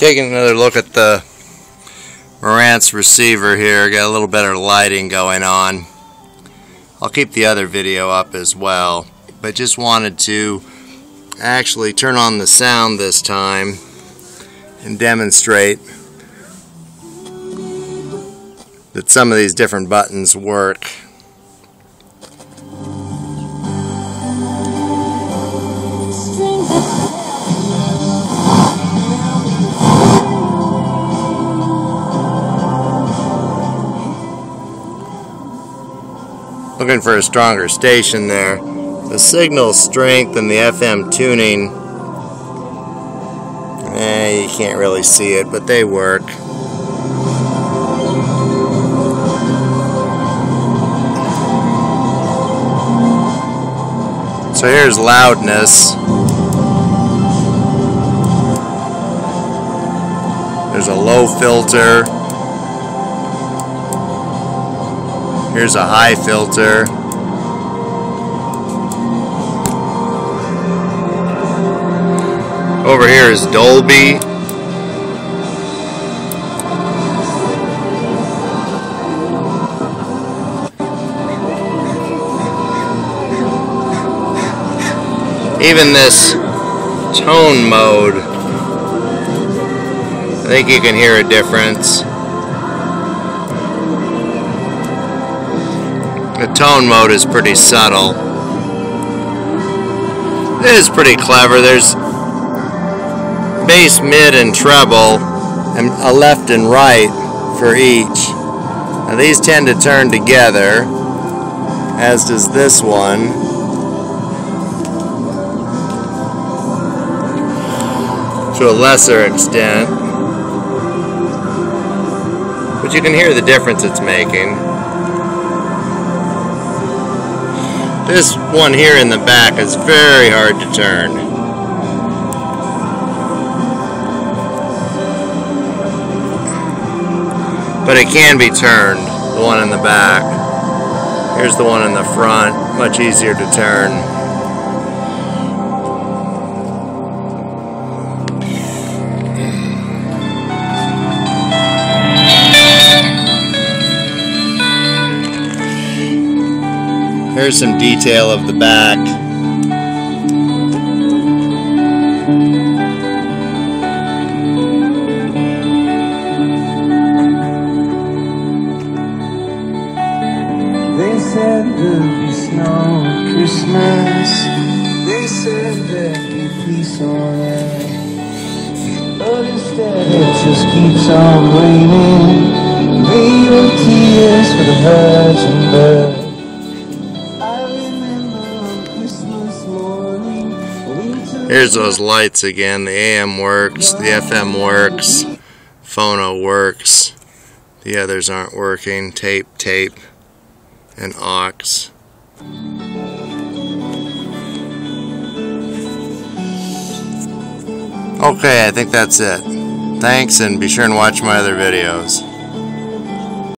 taking another look at the Marantz receiver here. Got a little better lighting going on. I'll keep the other video up as well. But just wanted to actually turn on the sound this time and demonstrate that some of these different buttons work. Looking for a stronger station there. The signal strength and the FM tuning, eh, you can't really see it, but they work. So here's loudness. There's a low filter. Here's a high filter. Over here is Dolby. Even this tone mode, I think you can hear a difference. The tone mode is pretty subtle. It is pretty clever. There's bass, mid, and treble, and a left and right for each. Now these tend to turn together, as does this one. To a lesser extent. But you can hear the difference it's making. This one here in the back is very hard to turn. But it can be turned, the one in the back. Here's the one in the front, much easier to turn. Here's some detail of the back. They said there'd be snow at Christmas. They said there'd be peace on earth. But instead it just keeps on raining. Rain of tears for the virgin birth. Here's those lights again. The AM works, the FM works, phono works. The others aren't working. Tape, tape, and aux. Okay, I think that's it. Thanks, and be sure and watch my other videos.